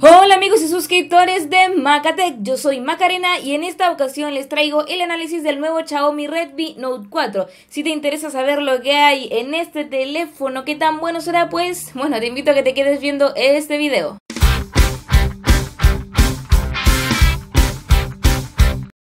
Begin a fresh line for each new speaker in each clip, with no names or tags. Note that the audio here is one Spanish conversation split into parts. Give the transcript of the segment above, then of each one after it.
Hola amigos y suscriptores de Macatec, yo soy Macarena y en esta ocasión les traigo el análisis del nuevo Xiaomi Redmi Note 4. Si te interesa saber lo que hay en este teléfono, qué tan bueno será, pues bueno, te invito a que te quedes viendo este video.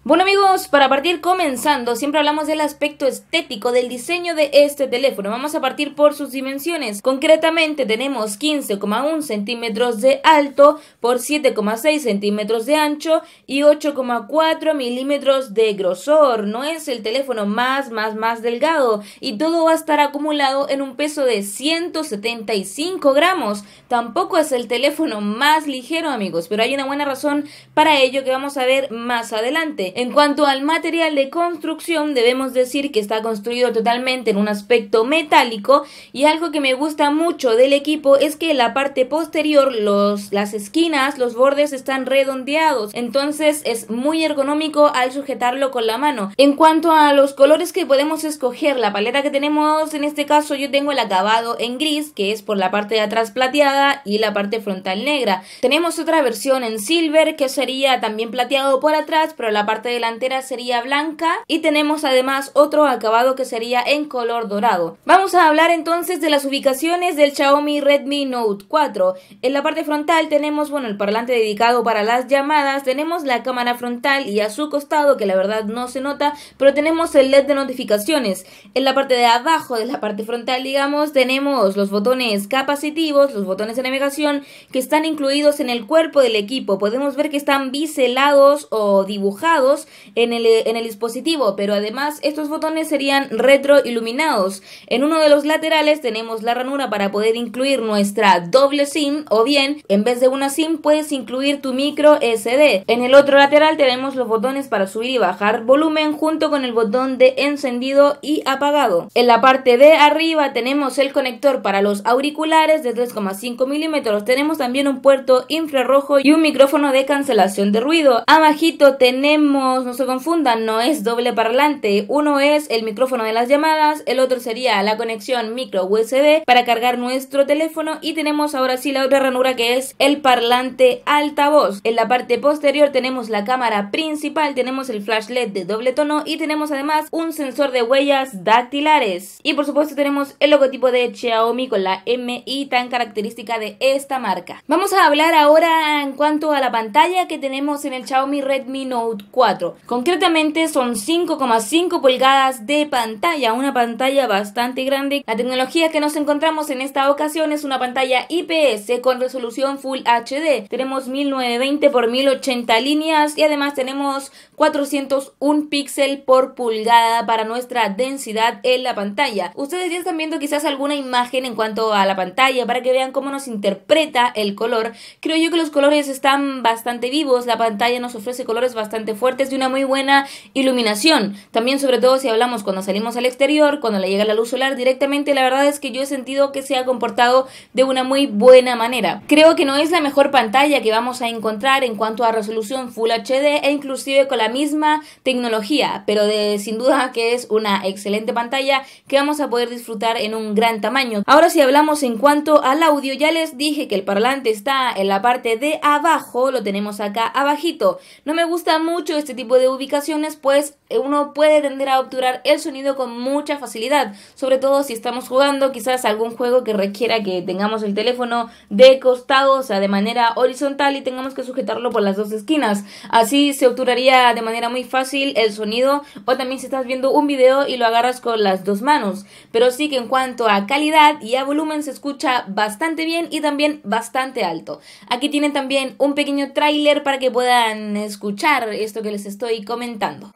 Bueno amigos, para partir comenzando, siempre hablamos del aspecto estético del diseño de este teléfono. Vamos a partir por sus dimensiones. Concretamente tenemos 15,1 centímetros de alto por 7,6 centímetros de ancho y 8,4 milímetros de grosor. No es el teléfono más, más, más delgado y todo va a estar acumulado en un peso de 175 gramos. Tampoco es el teléfono más ligero amigos, pero hay una buena razón para ello que vamos a ver más adelante. En cuanto al material de construcción, debemos decir que está construido totalmente en un aspecto metálico y algo que me gusta mucho del equipo es que la parte posterior, los, las esquinas, los bordes están redondeados, entonces es muy ergonómico al sujetarlo con la mano. En cuanto a los colores que podemos escoger, la paleta que tenemos, en este caso yo tengo el acabado en gris, que es por la parte de atrás plateada y la parte frontal negra. Tenemos otra versión en silver, que sería también plateado por atrás, pero la parte delantera sería blanca y tenemos además otro acabado que sería en color dorado. Vamos a hablar entonces de las ubicaciones del Xiaomi Redmi Note 4. En la parte frontal tenemos, bueno, el parlante dedicado para las llamadas, tenemos la cámara frontal y a su costado, que la verdad no se nota, pero tenemos el LED de notificaciones. En la parte de abajo de la parte frontal, digamos, tenemos los botones capacitivos, los botones de navegación que están incluidos en el cuerpo del equipo. Podemos ver que están biselados o dibujados en el, en el dispositivo, pero además estos botones serían retroiluminados. En uno de los laterales tenemos la ranura para poder incluir nuestra doble SIM o bien en vez de una SIM puedes incluir tu micro SD. En el otro lateral tenemos los botones para subir y bajar volumen junto con el botón de encendido y apagado. En la parte de arriba tenemos el conector para los auriculares de 3,5 milímetros. Tenemos también un puerto infrarrojo y un micrófono de cancelación de ruido. Abajito tenemos no se confundan, no es doble parlante. Uno es el micrófono de las llamadas, el otro sería la conexión micro USB para cargar nuestro teléfono y tenemos ahora sí la otra ranura que es el parlante altavoz. En la parte posterior tenemos la cámara principal, tenemos el flash LED de doble tono y tenemos además un sensor de huellas dactilares. Y por supuesto tenemos el logotipo de Xiaomi con la MI tan característica de esta marca. Vamos a hablar ahora en cuanto a la pantalla que tenemos en el Xiaomi Redmi Note 4. Concretamente son 5,5 pulgadas de pantalla, una pantalla bastante grande. La tecnología que nos encontramos en esta ocasión es una pantalla IPS con resolución Full HD. Tenemos 1920 x 1080 líneas y además tenemos 401 píxel por pulgada para nuestra densidad en la pantalla. Ustedes ya están viendo quizás alguna imagen en cuanto a la pantalla para que vean cómo nos interpreta el color. Creo yo que los colores están bastante vivos, la pantalla nos ofrece colores bastante fuertes de una muy buena iluminación. También sobre todo si hablamos cuando salimos al exterior, cuando le llega la luz solar directamente, la verdad es que yo he sentido que se ha comportado de una muy buena manera. Creo que no es la mejor pantalla que vamos a encontrar en cuanto a resolución Full HD e inclusive con la misma tecnología, pero de sin duda que es una excelente pantalla que vamos a poder disfrutar en un gran tamaño. Ahora si hablamos en cuanto al audio, ya les dije que el parlante está en la parte de abajo, lo tenemos acá abajito. No me gusta mucho este tipo de ubicaciones, pues uno puede tender a obturar el sonido con mucha facilidad, sobre todo si estamos jugando quizás algún juego que requiera que tengamos el teléfono de costado, o sea, de manera horizontal y tengamos que sujetarlo por las dos esquinas. Así se obturaría de manera muy fácil el sonido o también si estás viendo un video y lo agarras con las dos manos. Pero sí que en cuanto a calidad y a volumen se escucha bastante bien y también bastante alto. Aquí tienen también un pequeño tráiler para que puedan escuchar esto que les estoy comentando.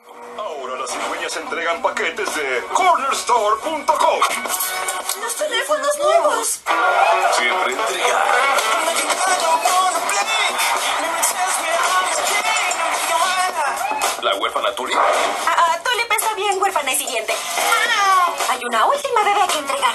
Las cigüeñas entregan paquetes de cornerstore.com.
¡Los teléfonos nuevos!
Siempre entrega. ¿La huérfana Tuli?
Ah, ah, Tuli está bien, huérfana y siguiente. Hay una última bebé que entregar.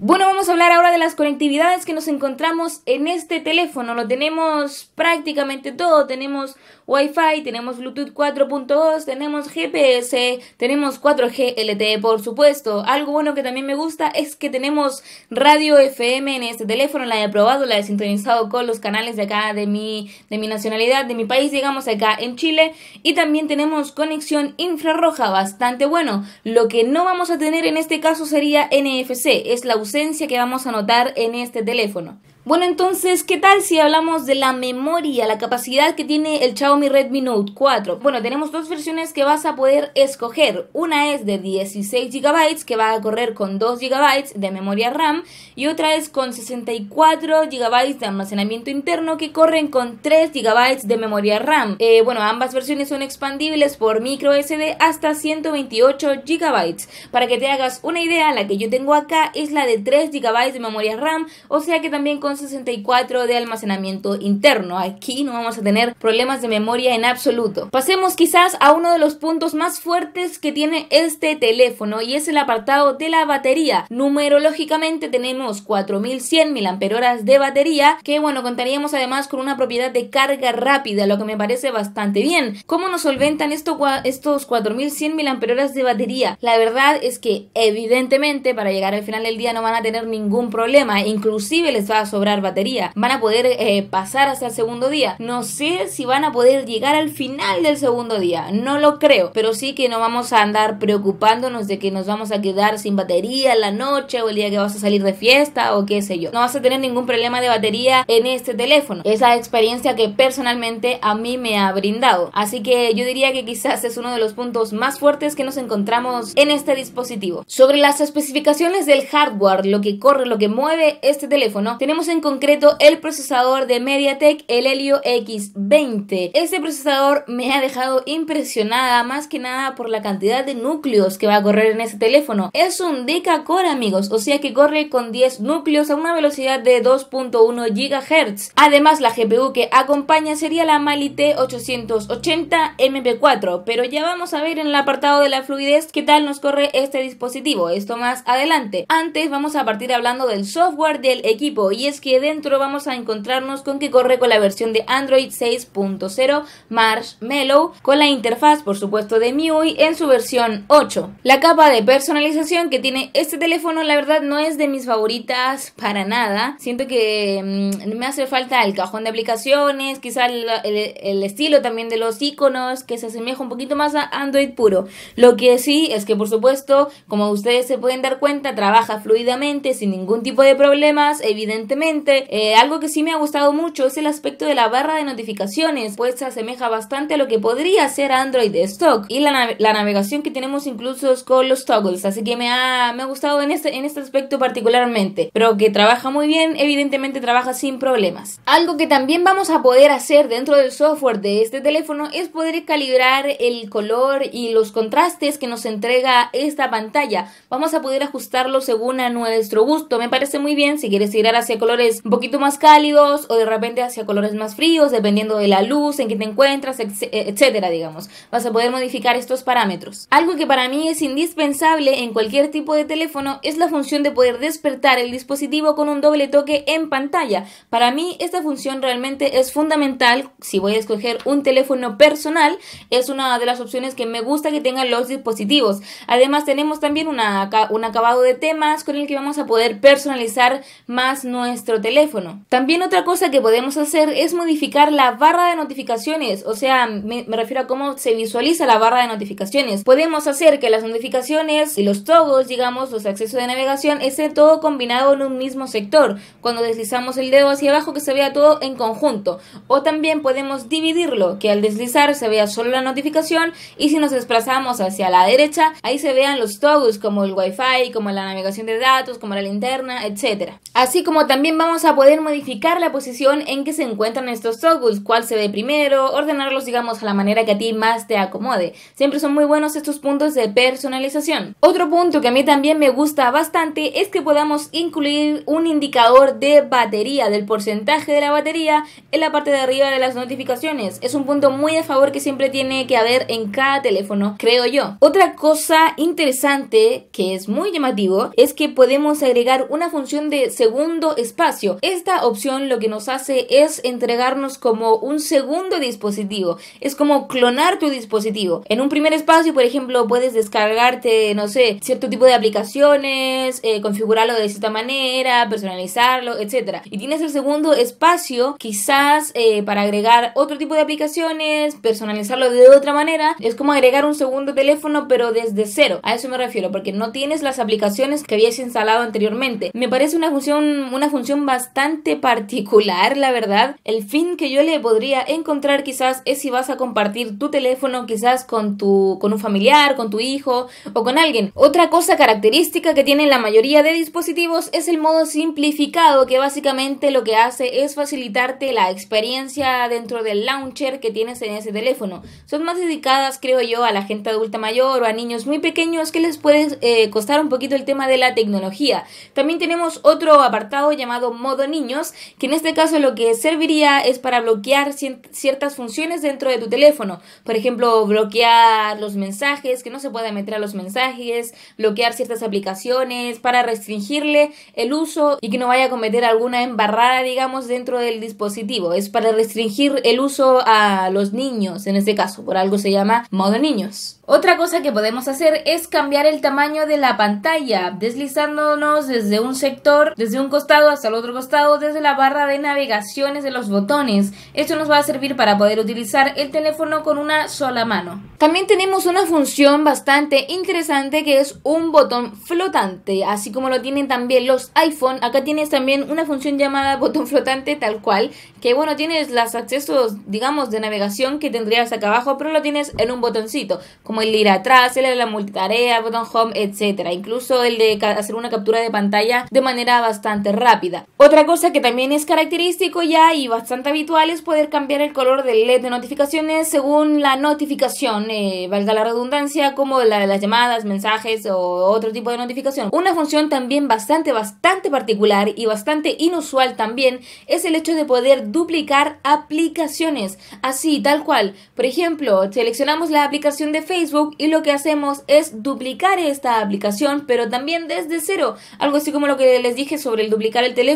Bueno, vamos a hablar ahora de las conectividades que nos encontramos en este teléfono. Lo tenemos prácticamente todo. Tenemos Wi-Fi, tenemos Bluetooth 4.2, tenemos GPS, tenemos 4G LTE, por supuesto. Algo bueno que también me gusta es que tenemos radio FM en este teléfono. La he probado, la he sintonizado con los canales de acá de mi, de mi nacionalidad, de mi país, digamos acá en Chile. Y también tenemos conexión infrarroja, bastante bueno. Lo que no vamos a tener en este caso sería NFC, es la ausencia que vamos a notar en este teléfono. Bueno, entonces, ¿qué tal si hablamos de la memoria, la capacidad que tiene el Xiaomi Redmi Note 4? Bueno, tenemos dos versiones que vas a poder escoger. Una es de 16 GB que va a correr con 2 GB de memoria RAM y otra es con 64 GB de almacenamiento interno que corren con 3 GB de memoria RAM. Eh, bueno, ambas versiones son expandibles por micro SD hasta 128 GB. Para que te hagas una idea, la que yo tengo acá es la de 3 GB de memoria RAM, o sea que también con 64 de almacenamiento interno. Aquí no vamos a tener problemas de memoria en absoluto. Pasemos quizás a uno de los puntos más fuertes que tiene este teléfono y es el apartado de la batería. Numerológicamente tenemos 4100 mAh de batería que bueno, contaríamos además con una propiedad de carga rápida, lo que me parece bastante bien. ¿Cómo nos solventan esto, estos 4100 mAh de batería? La verdad es que evidentemente para llegar al final del día no van a tener ningún problema, inclusive les va a sobrar batería. Van a poder eh, pasar hasta el segundo día. No sé si van a poder llegar al final del segundo día. No lo creo. Pero sí que no vamos a andar preocupándonos de que nos vamos a quedar sin batería en la noche o el día que vas a salir de fiesta o qué sé yo. No vas a tener ningún problema de batería en este teléfono. Esa experiencia que personalmente a mí me ha brindado. Así que yo diría que quizás es uno de los puntos más fuertes que nos encontramos en este dispositivo. Sobre las especificaciones del hardware, lo que corre, lo que mueve este teléfono, tenemos en concreto el procesador de MediaTek, el Helio X20. Este procesador me ha dejado impresionada más que nada por la cantidad de núcleos que va a correr en este teléfono. Es un Deca-Core amigos, o sea que corre con 10 núcleos a una velocidad de 2.1 GHz. Además la GPU que acompaña sería la Mali T880 MP4, pero ya vamos a ver en el apartado de la fluidez qué tal nos corre este dispositivo, esto más adelante. Antes vamos a partir hablando del software del equipo y es que dentro vamos a encontrarnos con que corre con la versión de Android 6.0 Marshmallow con la interfaz por supuesto de MIUI en su versión 8. La capa de personalización que tiene este teléfono la verdad no es de mis favoritas para nada. Siento que mm, me hace falta el cajón de aplicaciones, quizá el, el, estilo también de los iconos que se asemeja un poquito más a Android puro. Lo que sí es que por supuesto, como ustedes se pueden dar cuenta, trabaja fluidamente sin ningún tipo de problemas, evidentemente eh, algo que sí me ha gustado mucho es el aspecto de la barra de notificaciones, pues se asemeja bastante a lo que podría ser Android stock y la, navegación que tenemos incluso con los toggles, así que me ha, me ha gustado en este, en este aspecto particularmente, pero que trabaja muy bien, evidentemente trabaja sin problemas. Algo que también vamos a poder hacer dentro del software de este teléfono es poder calibrar el color y los contrastes que nos entrega esta pantalla. Vamos a poder ajustarlo según a nuestro gusto, me parece muy bien si quieres ir hacia colores un poquito más cálidos o de repente hacia colores más fríos, dependiendo de la luz en que te encuentras, eh, etcétera, digamos. Vas a poder modificar estos parámetros. Algo que para mí es indispensable en cualquier tipo de teléfono es la función de poder despertar el dispositivo con un doble toque en pantalla. Para mí esta función realmente es fundamental si voy a escoger un teléfono personal, es una de las opciones que me gusta que tengan los dispositivos. Además tenemos también una, un acabado de temas con el que vamos a poder personalizar más nuestro teléfono. También otra cosa que podemos hacer es modificar la barra de notificaciones, o sea, me, refiero a cómo se visualiza la barra de notificaciones. Podemos hacer que las notificaciones y los toggles, digamos, los accesos de navegación, esté todo combinado en un mismo sector. Cuando deslizamos el dedo hacia abajo que se vea todo en conjunto. O también podemos dividirlo, que al deslizar se vea solo la notificación y si nos desplazamos hacia la derecha, ahí se vean los toggles como el wifi, como la navegación de datos, como la linterna, etc. Así como también Vamos a poder modificar la posición en que se encuentran estos toggles, cuál se ve primero, ordenarlos digamos a la manera que a ti más te acomode. Siempre son muy buenos estos puntos de personalización. Otro punto que a mí también me gusta bastante es que podamos incluir un indicador de batería, del porcentaje de la batería en la parte de arriba de las notificaciones. Es un punto muy a favor que siempre tiene que haber en cada teléfono, creo yo. Otra cosa interesante que es muy llamativo es que podemos agregar una función de segundo espacio. Esta opción lo que nos hace es entregarnos como un segundo dispositivo. Es como clonar tu dispositivo. En un primer espacio, por ejemplo, puedes descargarte, no sé, cierto tipo de aplicaciones, eh, configurarlo de cierta manera, personalizarlo, etc. Y tienes el segundo espacio, quizás eh, para agregar otro tipo de aplicaciones, personalizarlo de otra manera. Es como agregar un segundo teléfono, pero desde cero. A eso me refiero, porque no tienes las aplicaciones que habías instalado anteriormente. Me parece una función, una función bastante particular, la verdad. El fin que yo le podría encontrar quizás es si vas a compartir tu teléfono quizás con tu con un familiar, con tu hijo o con alguien. Otra cosa característica que tienen la mayoría de dispositivos es el modo simplificado que básicamente lo que hace es facilitarte la experiencia dentro del launcher que tienes en ese teléfono. Son más dedicadas creo yo a la gente adulta mayor o a niños muy pequeños que les puede eh, costar un poquito el tema de la tecnología. También tenemos otro apartado modo niños que en este caso lo que serviría es para bloquear ciertas funciones dentro de tu teléfono. Por ejemplo, bloquear los mensajes, que no se pueda meter a los mensajes, bloquear ciertas aplicaciones, para restringirle el uso y que no vaya a cometer alguna embarrada, digamos, dentro del dispositivo. Es para restringir el uso a los niños, en este caso, por algo se llama modo niños. Otra cosa que podemos hacer es cambiar el tamaño de la pantalla, deslizándonos desde un sector, desde un costado hasta el otro costado, desde la barra de navegaciones de los botones. Esto nos va a servir para poder utilizar el teléfono con una sola mano. También tenemos una función bastante interesante que es un botón flotante, así como lo tienen también los iPhone. Acá tienes también una función llamada botón flotante tal cual, que bueno, tienes los accesos, digamos, de navegación que tendrías acá abajo, pero lo tienes en un botoncito, como el de ir atrás, el de la multitarea, botón home, etcétera. Incluso el de hacer una captura de pantalla de manera bastante rápida. Otra cosa que también es característico ya y bastante habitual es poder cambiar el color del LED de notificaciones según la notificación, eh, valga la redundancia, como la de las llamadas, mensajes o otro tipo de notificación. Una función también bastante, bastante particular y bastante inusual también es el hecho de poder duplicar aplicaciones. Así, tal cual. Por ejemplo, seleccionamos la aplicación de Facebook y lo que hacemos es duplicar esta aplicación, pero también desde cero. Algo así como lo que les dije sobre el duplicar el teléfono,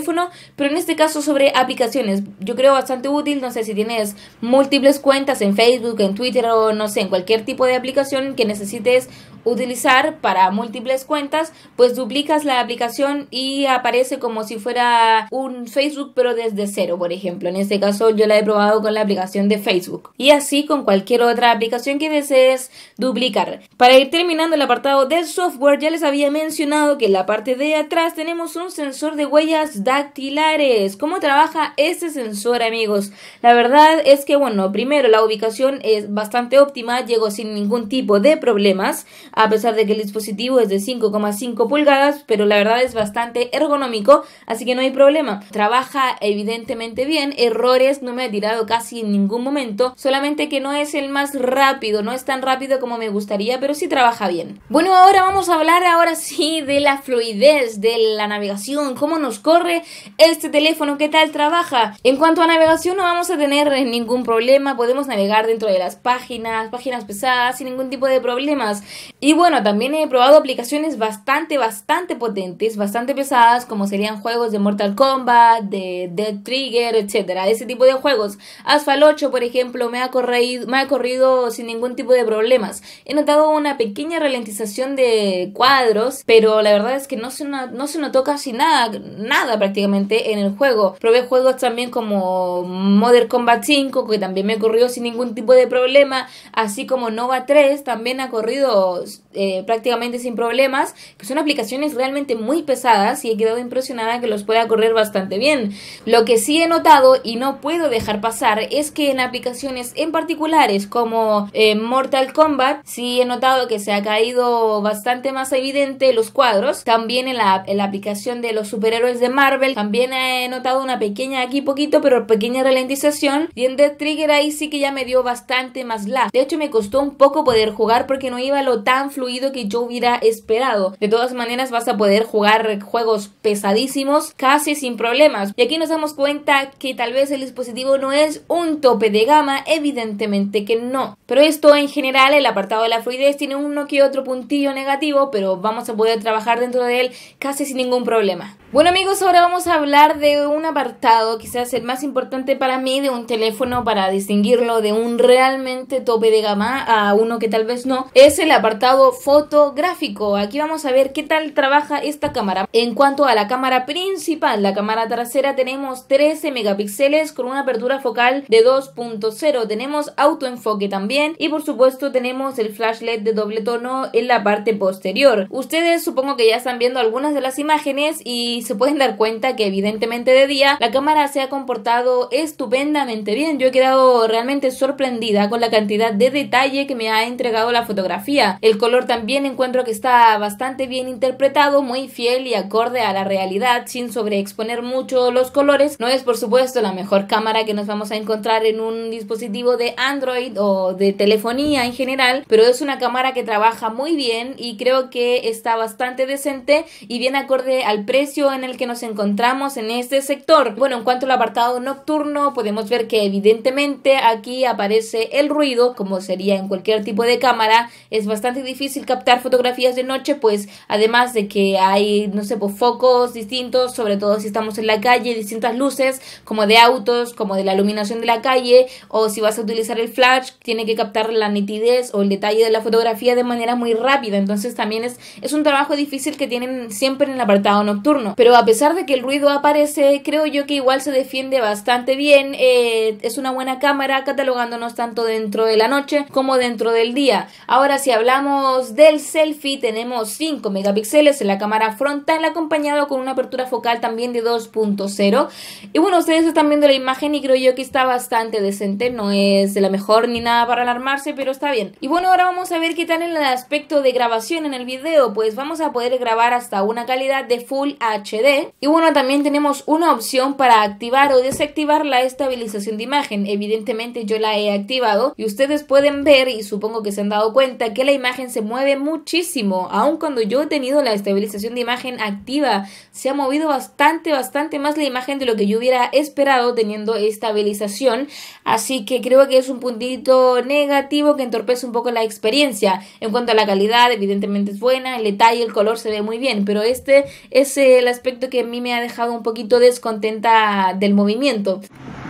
pero en este caso sobre aplicaciones. Yo creo bastante útil, no sé si tienes múltiples cuentas en Facebook, en Twitter o no sé, en cualquier tipo de aplicación que necesites utilizar para múltiples cuentas, pues duplicas la aplicación y aparece como si fuera un Facebook pero desde cero, por ejemplo. En este caso yo la he probado con la aplicación de Facebook. Y así con cualquier otra aplicación que desees duplicar. Para ir terminando el apartado del software, ya les había mencionado que en la parte de atrás tenemos un sensor de huellas dactilares. ¿Cómo trabaja este sensor, amigos? La verdad es que, bueno, primero la ubicación es bastante óptima, llegó sin ningún tipo de problemas a pesar de que el dispositivo es de 5,5 pulgadas, pero la verdad es bastante ergonómico, así que no hay problema. Trabaja evidentemente bien, errores no me ha tirado casi en ningún momento, solamente que no es el más rápido, no es tan rápido como me gustaría, pero sí trabaja bien. Bueno, ahora vamos a hablar ahora sí de la fluidez de la navegación, cómo nos corre este teléfono, qué tal trabaja. En cuanto a navegación no vamos a tener ningún problema, podemos navegar dentro de las páginas, páginas pesadas sin ningún tipo de problemas. Y bueno, también he probado aplicaciones bastante, bastante potentes, bastante pesadas, como serían juegos de Mortal Kombat, de Dead Trigger, etcétera, ese tipo de juegos. Asphalt 8, por ejemplo, me ha corrido, me ha corrido sin ningún tipo de problemas. He notado una pequeña ralentización de cuadros, pero la verdad es que no se, no se notó casi nada, nada prácticamente en el juego. Probé juegos también como Modern Combat 5, que también me ha corrido sin ningún tipo de problema, así como Nova 3 también ha corrido eh, prácticamente sin problemas, que son aplicaciones realmente muy pesadas y he quedado impresionada que los pueda correr bastante bien. Lo que sí he notado y no puedo dejar pasar es que en aplicaciones en particulares como eh, Mortal Kombat, sí he notado que se ha caído bastante más evidente los cuadros. También en la, aplicación de los superhéroes de Marvel, también he notado una pequeña aquí poquito, pero pequeña ralentización. Y en Death Trigger ahí sí que ya me dio bastante más lag. De hecho me costó un poco poder jugar porque no iba lo tan fluido que yo hubiera esperado. De todas maneras vas a poder jugar juegos pesadísimos casi sin problemas. Y aquí nos damos cuenta que tal vez el dispositivo no es un tope de gama, evidentemente que no. Pero esto en general, el apartado de la fluidez tiene uno que otro puntillo negativo, pero vamos a poder trabajar dentro de él casi sin ningún problema. Bueno amigos, ahora vamos a hablar de un apartado, quizás el más importante para mí, de un teléfono para distinguirlo de un realmente tope de gama a uno que tal vez no, es el apartado fotográfico. Aquí vamos a ver qué tal trabaja esta cámara. En cuanto a la cámara principal, la cámara trasera tenemos 13 megapíxeles con una apertura focal de 2.0. Tenemos autoenfoque también y por supuesto tenemos el flash LED de doble tono en la parte posterior. Ustedes supongo que ya están viendo algunas de las imágenes y se pueden dar cuenta que evidentemente de día la cámara se ha comportado estupendamente bien. Yo he quedado realmente sorprendida con la cantidad de detalle que me ha entregado la fotografía. El color también encuentro que está bastante bien interpretado, muy fiel y acorde a la realidad sin sobreexponer mucho los colores. No es por supuesto la mejor cámara que nos vamos a encontrar en un dispositivo de Android o de telefonía en general, pero es una cámara que trabaja muy bien y creo que está bastante decente y bien acorde al precio en el que nos encontramos en este sector. Bueno, en cuanto al apartado nocturno, podemos ver que evidentemente aquí aparece el ruido, como sería en cualquier tipo de cámara. Es bastante difícil captar fotografías de noche, pues además de que hay, no sé, pues, focos distintos, sobre todo si estamos en la calle, distintas luces, como de autos, como de la iluminación de la calle, o si vas a utilizar el flash, tiene que captar la nitidez o el detalle de la fotografía de manera muy rápida. Entonces también es, es un trabajo difícil que tienen siempre en el apartado nocturno. Pero a pesar de que el ruido aparece, creo yo que igual se defiende bastante bien. Eh, es una buena cámara catalogándonos tanto dentro de la noche como dentro del día. Ahora si hablamos del selfie, tenemos 5 megapíxeles en la cámara frontal acompañado con una apertura focal también de 2.0. Y bueno, ustedes están viendo la imagen y creo yo que está bastante decente. No es de la mejor ni nada para alarmarse, pero está bien. Y bueno, ahora vamos a ver qué tal en el aspecto de grabación en el video. Pues vamos a poder grabar hasta una calidad de Full HD y bueno, también tenemos una opción para activar o desactivar la estabilización de imagen. Evidentemente yo la he activado y ustedes pueden ver y supongo que se han dado cuenta que la imagen se mueve muchísimo. Aun cuando yo he tenido la estabilización de imagen activa, se ha movido bastante, bastante más la imagen de lo que yo hubiera esperado teniendo estabilización. Así que creo que es un puntito negativo que entorpece un poco la experiencia. En cuanto a la calidad, evidentemente es buena, el detalle, el color se ve muy bien, pero este es el aspecto que a mí me ha dejado un poquito descontenta del movimiento.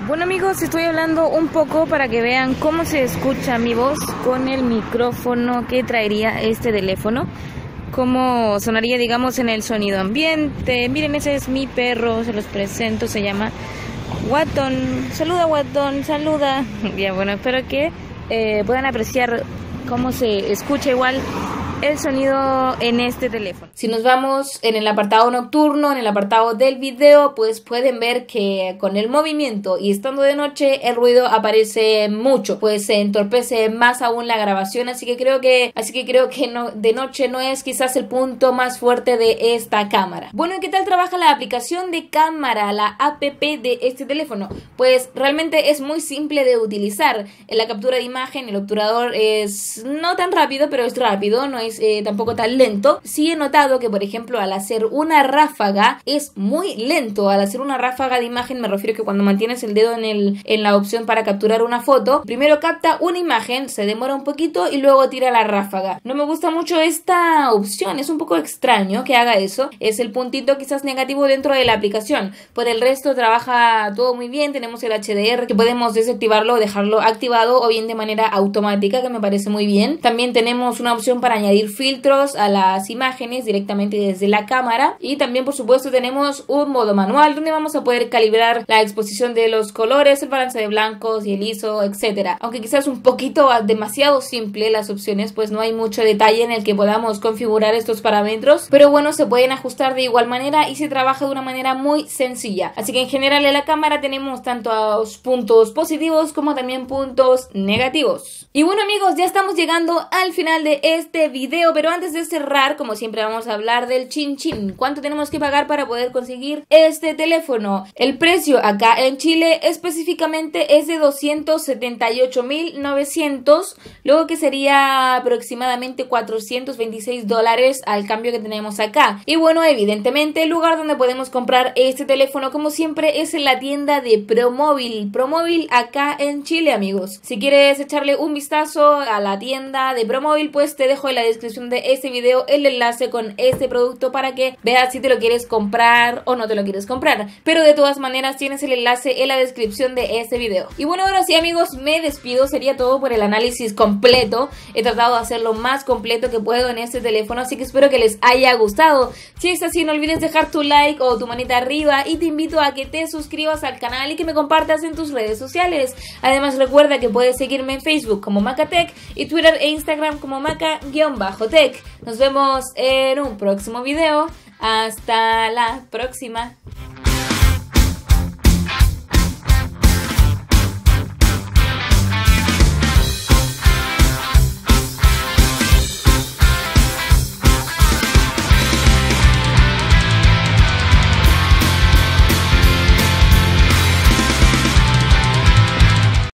Bueno amigos, estoy hablando un poco para que vean cómo se escucha mi voz con el micrófono que traería este teléfono. Cómo sonaría, digamos, en el sonido ambiente. Miren, ese es mi perro, se los presento, se llama Watton. Saluda Watton, saluda. Bien, bueno, espero que eh, puedan apreciar cómo se escucha igual el sonido en este teléfono. Si nos vamos en el apartado nocturno, en el apartado del video, pues pueden ver que con el movimiento y estando de noche el ruido aparece mucho, pues se entorpece más aún la grabación, así que creo que así que creo que no, de noche no es quizás el punto más fuerte de esta cámara. Bueno, ¿qué tal trabaja la aplicación de cámara, la app de este teléfono? Pues realmente es muy simple de utilizar. En la captura de imagen el obturador es no tan rápido, pero es rápido, no es eh, tampoco tan lento. Sí he notado que, por ejemplo, al hacer una ráfaga es muy lento. Al hacer una ráfaga de imagen me refiero que cuando mantienes el dedo en, el, en la opción para capturar una foto, primero capta una imagen, se demora un poquito y luego tira la ráfaga. No me gusta mucho esta opción, es un poco extraño que haga eso. Es el puntito quizás negativo dentro de la aplicación. Por el resto trabaja todo muy bien. Tenemos el HDR que podemos desactivarlo o dejarlo activado o bien de manera automática que me parece muy bien. También tenemos una opción para añadir filtros a las imágenes directamente desde la cámara y también por supuesto tenemos un modo manual donde vamos a poder calibrar la exposición de los colores, el balance de blancos y el ISO, etcétera. Aunque quizás un poquito demasiado simple las opciones, pues no hay mucho detalle en el que podamos configurar estos parámetros, pero bueno, se pueden ajustar de igual manera y se trabaja de una manera muy sencilla. Así que en general en la cámara tenemos tanto puntos positivos como también puntos negativos. Y bueno amigos, ya estamos llegando al final de este video, pero antes de cerrar, como siempre vamos a hablar del chin chin. ¿Cuánto tenemos que pagar para poder conseguir este teléfono? El precio acá en Chile específicamente es de 278.900, luego que sería aproximadamente 426 dólares al cambio que tenemos acá. Y bueno, evidentemente el lugar donde podemos comprar este teléfono como siempre es en la tienda de Promóvil. Promóvil acá en Chile amigos. Si quieres echarle un vistazo a la tienda de Promóvil pues te dejo en la descripción de este video el enlace con este producto para que veas si te lo quieres comprar o no te lo quieres comprar. Pero de todas maneras tienes el enlace en la descripción de este video. Y bueno, ahora sí amigos, me despido. Sería todo por el análisis completo. He tratado de hacerlo más completo que puedo en este teléfono, así que espero que les haya gustado. Si es así, no olvides dejar tu like o tu manita arriba y te invito a que te suscribas al canal y que me compartas en tus redes sociales. Además recuerda que puedes seguirme en Facebook como Macatech y Twitter e Instagram como Maca-Tech. Nos vemos en un próximo video. Hasta la próxima.